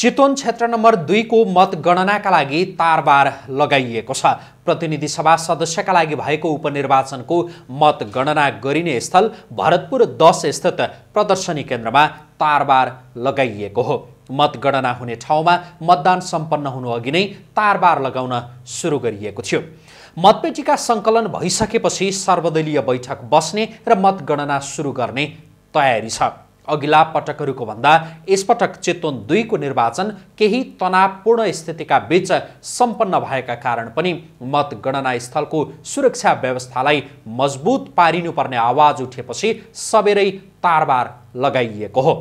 चितवन क्षेत्र नम्बर दुईको मतगणनाका लागि तारबार लगाइएको छ। प्रतिनिधि सभा सदस्यका लागि भएको उपनिर्वाचनको मतगणना गरिने स्थल भरतपुर दस स्थित प्रदर्शनी केन्द्रमा तारबार लगाइएको हो। मतगणना हुने ठाउँमा मतदान सम्पन्न हुनु अघि नै तारबार लगाउन सुरु गरिएको थियो। मतपेटिका सङ्कलन भइसकेपछि सर्वदलीय बैठक बस्ने र मतगणना सुरु गर्ने तयारी छ। अघिल्ला पटकहरूको भन्दा यसपटक चितवन दुईको निर्वाचन केही तनावपूर्ण स्थितिका बीच सम्पन्न भएका कारण पनि मतगणना स्थलको सुरक्षा व्यवस्थालाई मजबुत पारिनुपर्ने आवाज उठेपछि सबेरै तारबार लगाइएको हो।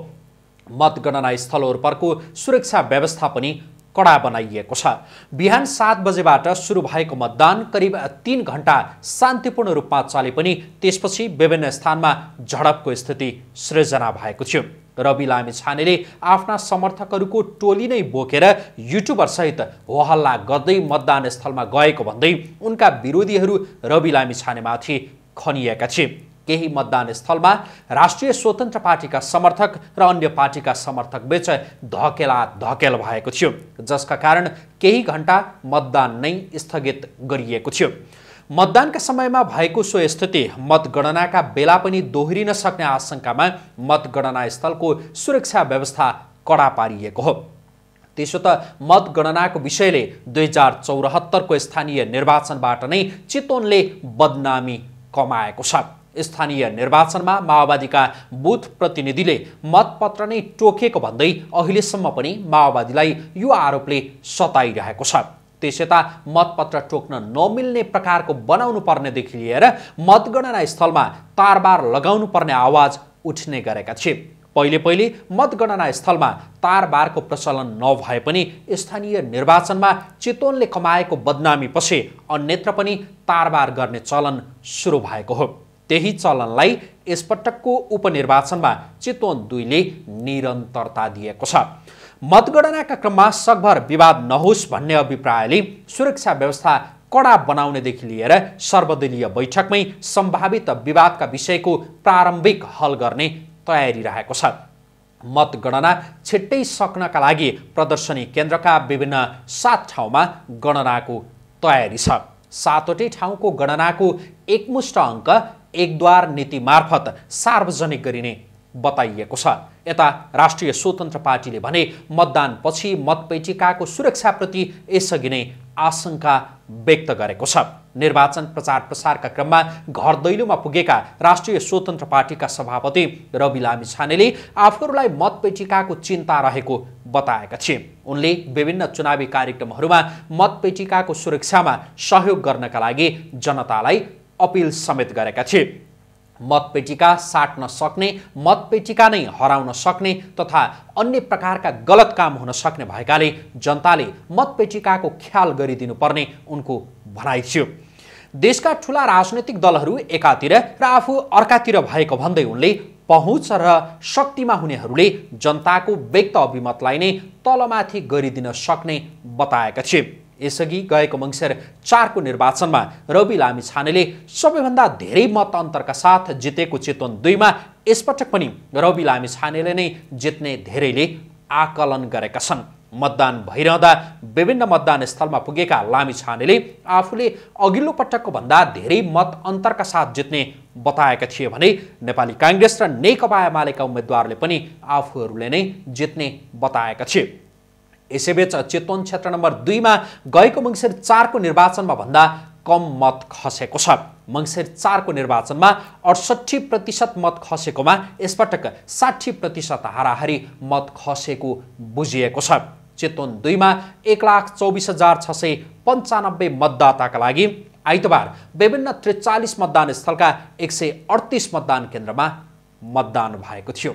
मतगणना स्थलहरूपरको सुरक्षा व्यवस्था पनि कडा बनाइएको छ। बिहान सात बजेबाट सुरु भएको मतदान करिब तिन घन्टा शान्तिपूर्ण रूपमा चले पनि त्यसपछि विभिन्न स्थानमा झडपको स्थिति सृजना भएको थियो। रवि लामी छानेले आफ्ना समर्थकहरूको टोली नै बोकेर युट्युबरसहित होहल्ला गर्दै मतदान स्थलमा गएको भन्दै उनका विरोधीहरू रवि लामी छानेमाथि खनिएका थिए। केही मतदान स्थलमा राष्ट्रिय स्वतन्त्र पार्टीका समर्थक र अन्य पार्टीका समर्थक बीच धकेला धकेल भएको थियो जसका कारण केही घन्टा मतदान नै स्थगित गरिएको थियो। मतदानका समयमा भएको सो स्थिति मतगणनाका बेला पनि दोहोरिन सक्ने आशंकामा मतगणना स्थलको सुरक्षा व्यवस्था कडा पारिएको हो। त्यसो त मतगणनाको विषयले दुई हजार चौरात्तरको स्थानीय निर्वाचनबाट नै चितवनले बदनामी कमाएको छ। स्थानीय निर्वाचनमा माओवादीका बुथ प्रतिनिधिले मतपत्र नै टोकेको भन्दै अहिलेसम्म पनि माओवादीलाई यो आरोपले सताइरहेको छ। त्यसयता मतपत्र टोक्न नमिल्ने प्रकारको बनाउनु पर्नेदेखि लिएर मतगणना स्थलमा तारबार लगाउनु पर्ने आवाज उठ्ने गरेका थिए। पहिले पहिले मतगणना स्थलमा तारबारको प्रचलन नभए पनि स्थानीय निर्वाचनमा चितवनले कमाएको बदनामी पछि अन्यत्र पनि तारबार गर्ने चलन सुरु भएको हो। त्यही चलनलाई यसपटकको उपनिर्वाचनमा चितवन दुईले निरन्तरता दिएको छ। मतगणनाका क्रममा सकभर विवाद नहोस् भन्ने अभिप्रायले सुरक्षा व्यवस्था कडा बनाउनेदेखि लिएर सर्वदलीय बैठकमै सम्भावित विवादका विषयको प्रारम्भिक हल गर्ने तयारी रहेको छ। मतगणना छिट्टै सक्नका लागि प्रदर्शनी केन्द्रका विभिन्न सात ठाउँमा गणनाको तयारी छ। सातवटै ठाउँको गणनाको एकमुष्ट अङ्क एकद्वार नीति मार्फत सार्वजनिक गरिने बताइएको छ। यता राष्ट्रिय स्वतन्त्र पार्टीले भने मतदानपछि मतपेटिकाको सुरक्षाप्रति यसअघि नै आशंका व्यक्त गरेको छ। निर्वाचन प्रचार प्रसारका क्रममा घर दैलोमा पुगेका राष्ट्रिय स्वतन्त्र पार्टीका सभापति रवि लामी छानेले आफूहरूलाई मतपेटिकाको चिन्ता रहेको बताएका थिए। उनले विभिन्न चुनावी कार्यक्रमहरूमा मतपेटिकाको सुरक्षामा सहयोग गर्नका लागि जनतालाई अपिल समेत गरेका थिए। मतपेटिका साट्न सक्ने मतपेटिका नै हराउन सक्ने तथा अन्य प्रकारका गलत काम हुन सक्ने भएकाले जनताले मतपेटिकाको ख्याल गरिदिनु पर्ने उनको भनाइ थियो। देशका ठुला राजनैतिक दलहरू एकातिर र आफू अर्कातिर भएको भन्दै उनले पहुँच र शक्तिमा हुनेहरूले जनताको व्यक्त अभिमतलाई नै तलमाथि गरिदिन सक्ने बताएका थिए। यसअघि गएको मङ्सिर चारको निर्वाचनमा रवि लामी छानेले सबैभन्दा धेरै मत अन्तरका साथ जितेको चितवन दुईमा यसपटक पनि रवि लामी छानेले नै जित्ने धेरैले आकलन गरेका छन्। मतदान भइरहँदा विभिन्न मतदान स्थलमा पुगेका लामी छानेले आफूले अघिल्लो पटकको भन्दा धेरै मत अन्तरका साथ जित्ने बताएका थिए भने नेपाली काङ्ग्रेस र नेकपा एमालेका उम्मेद्वारले पनि आफूहरूले नै जित्ने बताएका थिए। यसैबीच चितवन क्षेत्र नम्बर दुईमा गएको मङ्सिर चारको निर्वाचनमा भन्दा कम मत खसेको छ। मङ्सिर चारको निर्वाचनमा अडसट्ठी प्रतिशत मत खसेकोमा यसपटक साठी प्रतिशत हाराहारी मत खसेको बुझिएको छ। चितवन दुईमा एक लाख चौबिस हजार छ सय पन्चानब्बे मतदाताका लागि आइतबार विभिन्न त्रिचालिस मतदान स्थलका एक सय अडतिस मतदान केन्द्रमा मतदान भएको थियो।